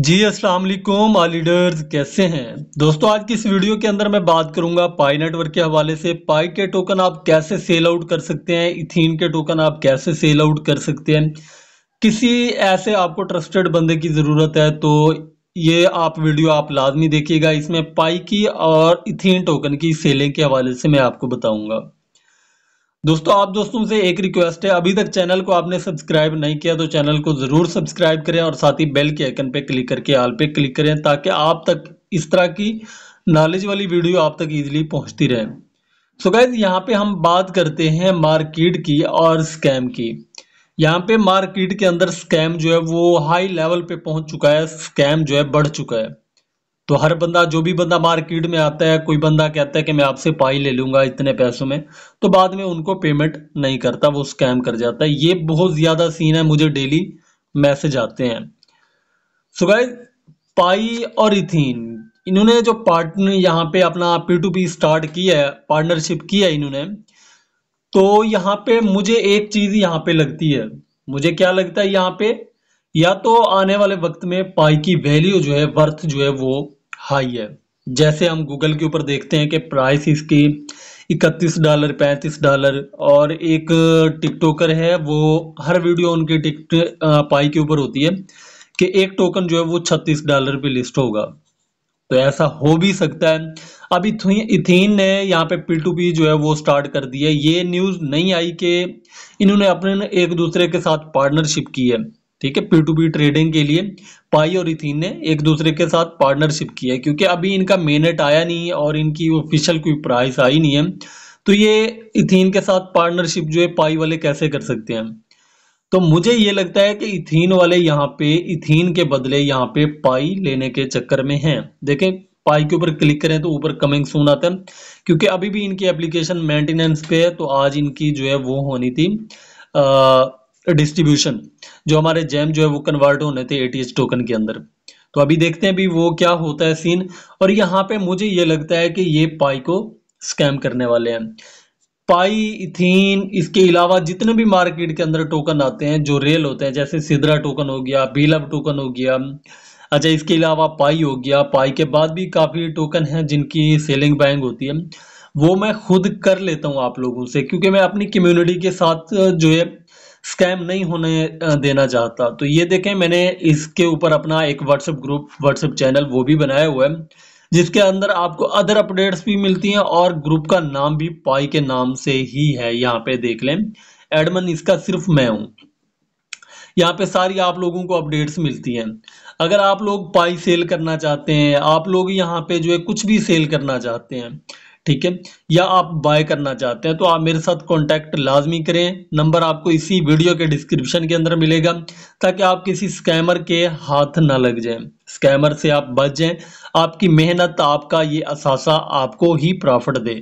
जी, अस्सलाम वालेकुम लीडर्स, कैसे हैं? दोस्तों, आज की इस वीडियो के अंदर मैं बात करूँगा पाई नेटवर्क के हवाले से। पाई के टोकन आप कैसे सेल आउट कर सकते हैं? इथीन के टोकन आप कैसे सेल आउट कर सकते हैं? किसी ऐसे आपको ट्रस्टेड बंदे की ज़रूरत है तो ये आप वीडियो आप लाजमी देखिएगा। इसमें पाई की और इथीन टोकन की सेलिंग के हवाले से मैं आपको बताऊँगा। दोस्तों, आप दोस्तों से एक रिक्वेस्ट है। अभी तक चैनल को आपने सब्सक्राइब नहीं किया तो चैनल को ज़रूर सब्सक्राइब करें और साथ ही बेल के आइकन पे क्लिक करके आल पे क्लिक करें ताकि आप तक इस तरह की नॉलेज वाली वीडियो आप तक इजीली पहुँचती रहे। सो गैज यहाँ पे हम बात करते हैं मार्केट की और स्कैम की। यहाँ पे मार्केट के अंदर स्कैम जो है वो हाई लेवल पे पहुँच चुका है स्कैम जो है बढ़ चुका है। तो हर बंदा, जो भी बंदा मार्केट में आता है, कोई बंदा कहता है कि मैं आपसे पाई ले लूँगा इतने पैसों में तो बाद में उनको पेमेंट नहीं करता, वो स्कैम कर जाता है। ये बहुत ज़्यादा सीन है मुझे डेली मैसेज आते हैं। सो पाई और इथिन इन्होंने जो पार्टनर यहाँ पे अपना पी टू पी स्टार्ट किया है पार्टनरशिप किया है इन्होंने तो यहाँ पे मुझे एक चीज़ यहाँ पे लगती है। मुझे क्या लगता है यहाँ पे? या तो आने वाले वक्त में पाई की वैल्यू जो है वर्थ जो है वो हाई है। जैसे हम गूगल के ऊपर देखते हैं कि प्राइस इसकी इकतीस डॉलर पैंतीस डॉलर और एक टिकटोकर है, वो हर वीडियो उनके टिक पाई के ऊपर होती है कि एक टोकन जो है वो छत्तीस डॉलर पे लिस्ट होगा। तो ऐसा हो भी सकता है। अब इथीन ने यहाँ पे पी टू पी जो है वो स्टार्ट कर दिया ये न्यूज़ नहीं आई कि इन्होंने अपने एक दूसरे के साथ पार्टनरशिप की है। ठीक है पी टू पी ट्रेडिंग के लिए पाई और इथीन ने एक दूसरे के साथ पार्टनरशिप किया है, क्योंकि अभी इनका मेनेट आया नहीं है और इनकी ऑफिशियल कोई प्राइस आई नहीं है। तो ये इथीन के साथ पार्टनरशिप जो है, पाई वाले कैसे कर सकते हैं? तो मुझे ये लगता है कि इथीन वाले यहाँ पे, इथीन के बदले यहाँ पे पाई लेने के चक्कर में हैं। देखें, पाई के ऊपर क्लिक करें तो ऊपर कमिंग सून आता है, क्योंकि अभी भी इनकी एप्लीकेशन मेंटेनेंस पे है तो आज इनकी जो है वो होनी थी डिस्ट्रीब्यूशन, जो हमारे जैम जो है वो कन्वर्ट होने थे एटीएच टोकन के अंदर। तो अभी देखते हैं भी वो क्या होता है सीन और यहाँ पे मुझे ये लगता है कि ये पाई को स्कैम करने वाले हैं। पाई इथीन इसके अलावा जितने भी मार्केट के अंदर टोकन आते हैं, जो रेल होते हैं, जैसे सिद्रा टोकन हो गया बीलब टोकन हो गया अच्छा इसके अलावा पाई हो गया। पाई के बाद भी काफ़ी टोकन हैं जिनकी सेलिंग बैंग होती है। वो मैं खुद कर लेता हूँ आप लोगों से, क्योंकि मैं अपनी कम्युनिटी के साथ, जो है स्कैम नहीं होने देना चाहता। तो ये देखें, मैंने इसके ऊपर अपना एक व्हाट्सएप ग्रुप व्हाट्सएप चैनल वो भी बनाया हुआ है, जिसके अंदर आपको अदर अपडेट्स भी मिलती हैं और ग्रुप का नाम भी पाई के नाम से ही है। यहाँ पे देख लें एडमन इसका सिर्फ़ मैं हूँ। यहाँ पे सारी आप लोगों को अपडेट्स मिलती हैं। अगर आप लोग पाई सेल करना चाहते हैं, आप लोग यहाँ पे जो है कुछ भी सेल करना चाहते हैं ठीक है? या आप बाय करना चाहते हैं तो आप मेरे साथ कॉन्टैक्ट लाजमी करें। नंबर आपको इसी वीडियो के डिस्क्रिप्शन के अंदर मिलेगा, ताकि आप किसी स्कैमर के हाथ ना लग जाएँ। स्कैमर से आप बच जाएँ। आपकी मेहनत, आपका ये असासा आपको ही प्रॉफिट दे।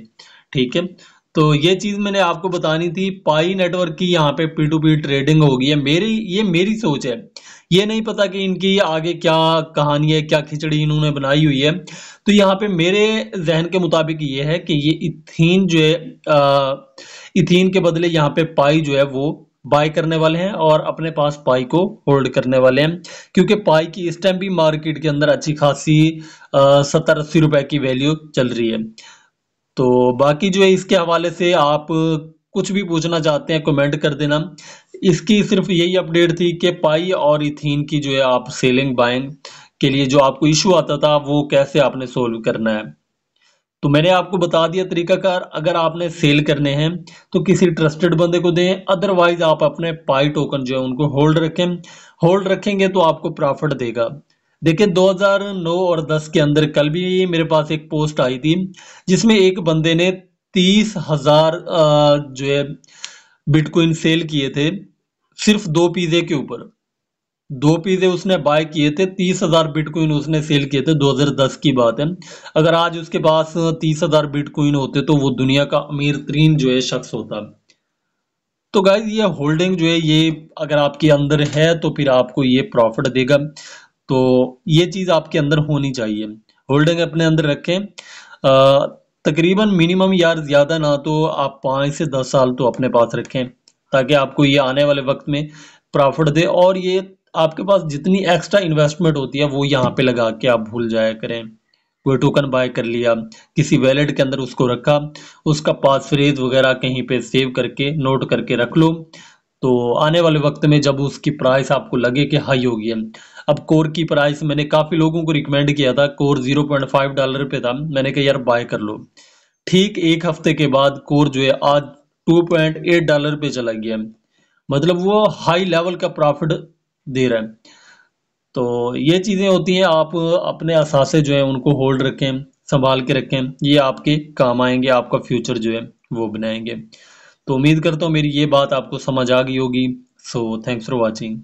ठीक है? तो ये चीज़ मैंने आपको बतानी थी, पाई नेटवर्क की यहाँ पे पी टू पी ट्रेडिंग होगी है। मेरी, ये मेरी सोच है। ये नहीं पता कि इनकी आगे क्या कहानी है, क्या खिचड़ी इन्होंने बनाई हुई है। तो यहाँ पे मेरे जहन के मुताबिक ये है कि ये इथीन जो है इथीन के बदले यहाँ पे पाई जो है वो बाय करने वाले हैं और अपने पास पाई को होल्ड करने वाले हैं। क्योंकि पाई की इस टाइम भी मार्केट के अंदर अच्छी खासी सत्तर अस्सी रुपए की वैल्यू चल रही है। तो बाकी जो है, इसके हवाले से आप कुछ भी पूछना चाहते हैं कमेंट कर देना। इसकी सिर्फ़ यही अपडेट थी कि पाई और इथीन की जो है, आप सेलिंग बाइंग के लिए जो आपको इशू आता था, वो कैसे आपने सोल्व करना है। तो मैंने आपको बता दिया तरीकाकार, अगर आपने सेल करने हैं तो किसी ट्रस्टेड बंदे को दें अदरवाइज़ आप अपने पाई टोकन जो है, उनको होल्ड रखें। होल्ड रखेंगे तो आपको प्रॉफिट देगा। देखिए 2009 और 10 के अंदर कल भी मेरे पास एक पोस्ट आई थी, जिसमें एक बंदे ने तीस हज़ार जो है, बिटकॉइन सेल किए थे सिर्फ़ दो पिज्जे के ऊपर। दो पिज्जे उसने बाय किए थे, तीस हज़ार बिटकॉइन उसने सेल किए थे 2010 की बात है। अगर आज उसके पास तीस हज़ार बिटकॉइन होते तो वो दुनिया का अमीर तरीन जो है शख्स होता। तो गाइज़ ये होल्डिंग जो है, ये अगर आपके अंदर है तो फिर आपको ये प्रॉफिट देगा। तो ये चीज़ आपके अंदर होनी चाहिए। होल्डिंग अपने अंदर रखें। तकरीबन मिनिमम यार ज़्यादा ना तो आप पाँच से दस साल तो अपने पास रखें, ताकि आपको ये आने वाले वक्त में प्रॉफिट दे और ये आपके पास जितनी एक्स्ट्रा इन्वेस्टमेंट होती है वो यहाँ पे लगा के आप भूल जाया करें। कोई टोकन बाय कर लिया, किसी वैलेट के अंदर उसको रखा, उसका पासफ्रेज वगैरह कहीं पे सेव करके नोट करके रख लो। तो आने वाले वक्त में जब उसकी प्राइस आपको लगे कि हाई होगी अब कोर की प्राइस मैंने काफ़ी लोगों को रिकमेंड किया था कोर 0.5 डॉलर पे था, मैंने कहा, यार बाय कर लो। ठीक एक हफ़्ते के बाद कोर जो है, आज 2.8 डॉलर पे चला गया। मतलब वो हाई लेवल का प्रॉफिट दे रहा है। तो ये चीज़ें होती हैं, आप अपने असासे जो है, उनको होल्ड रखें, संभाल के रखें, ये आपके काम आएँगे, आपका फ्यूचर जो है, वो बनाएँगे। तो उम्मीद करता हूँ मेरी ये बात आपको समझ आ गई होगी। So thanks for watching